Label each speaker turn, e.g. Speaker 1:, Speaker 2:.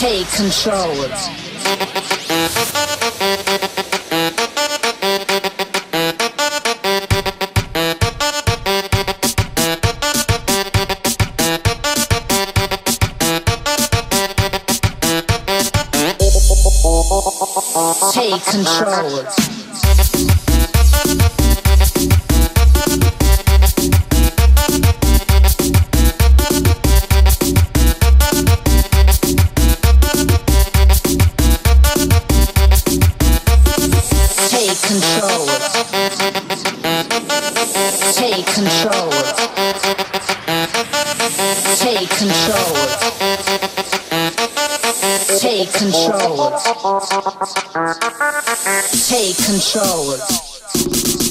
Speaker 1: Take control. Take control. Take control. Take control. Take control. Take control. Take control.